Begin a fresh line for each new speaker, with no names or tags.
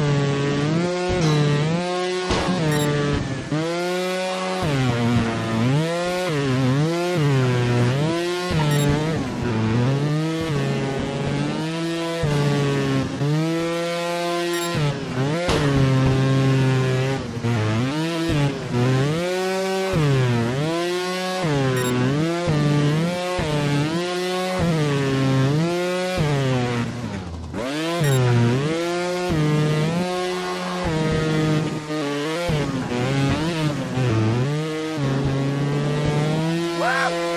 Mm-hmm. Woo!